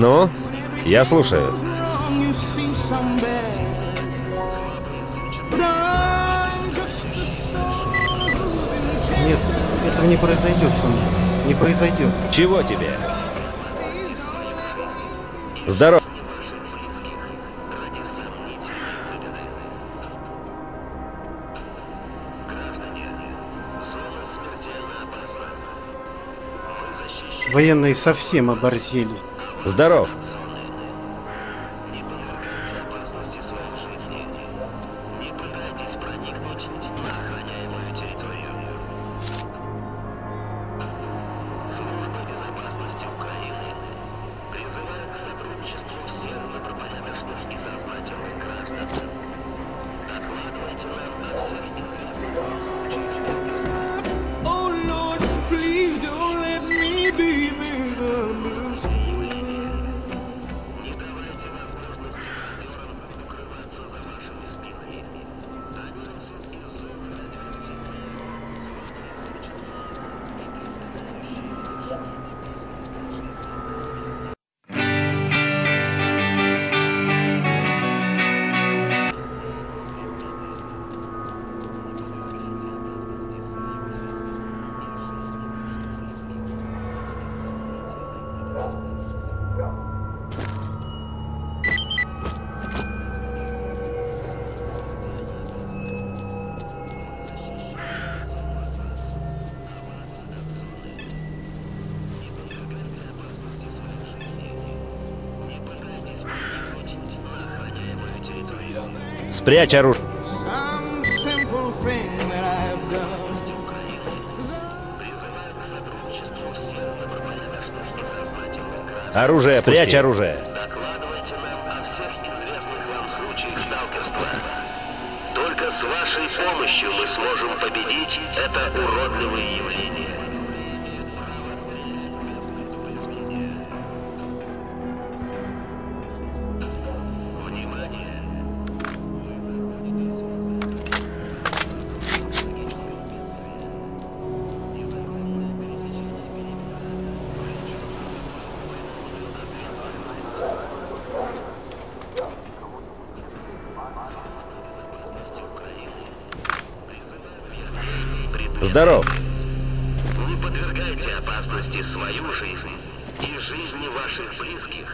Ну, я слушаю. Нет, этого не произойдет мной. Не произойдет. Чего тебе? Здорово. Военные совсем оборзели. Здоров. Спрячь оружие. Оружие, спрячь оружие. Докладывайте нам о всех известных вам случаях сталкерства. Только с вашей помощью мы сможем победить это уродливое явление. Здоров. Не подвергайте опасности свою жизнь и жизни ваших близких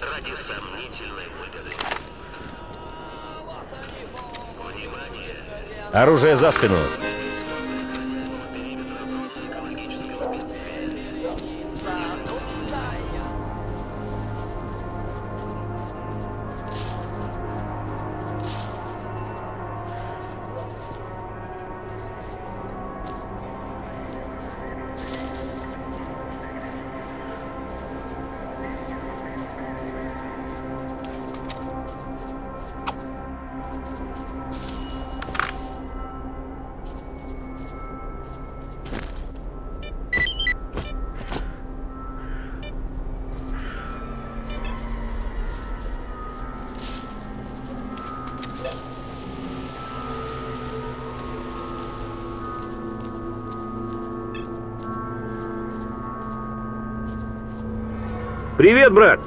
ради сомнительной выгоды. Внимание! Оружие за спину. Привет, брат!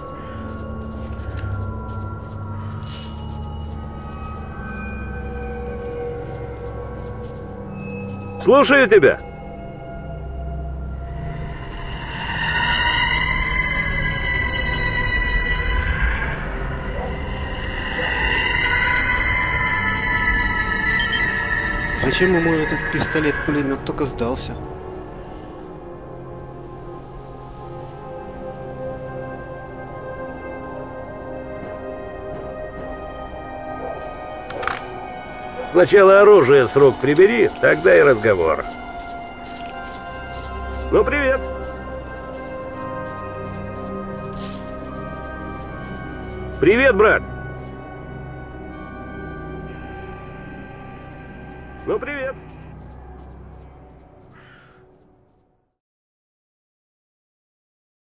Слушаю тебя. Зачем ему этот пистолет-пулемет только сдался? Сначала оружие с рук прибери, тогда и разговор. Ну, привет. Привет, брат. Ну, привет.